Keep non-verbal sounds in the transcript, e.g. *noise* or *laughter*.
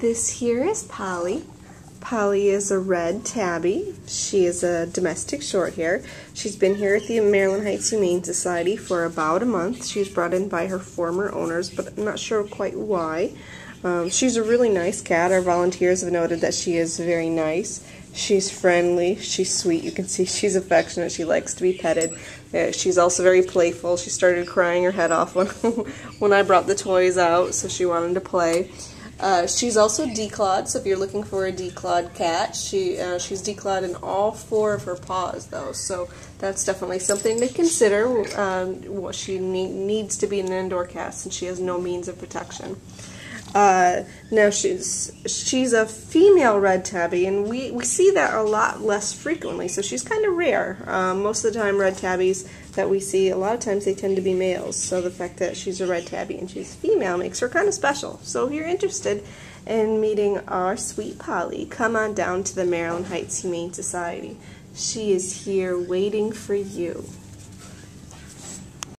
This here is Polly. Polly is a red tabby. She is a domestic short hair. She's been here at the Maryland Heights Humane Society for about a month. She was brought in by her former owners, but I'm not sure quite why. Um, she's a really nice cat. Our volunteers have noted that she is very nice. She's friendly. She's sweet. You can see she's affectionate. She likes to be petted. Uh, she's also very playful. She started crying her head off when, *laughs* when I brought the toys out, so she wanted to play. Uh, she's also declawed, so if you're looking for a declawed cat, she uh, she's declawed in all four of her paws, though, so that's definitely something to consider. Um, she ne needs to be an indoor cat since she has no means of protection. Uh, now she's she's a female red tabby, and we, we see that a lot less frequently, so she's kind of rare. Um, most of the time, red tabbies that we see, a lot of times they tend to be males, so the fact that she's a red tabby and she's female makes her kind of special. So if you're interested in meeting our sweet Polly, come on down to the Maryland Heights Humane Society. She is here waiting for you.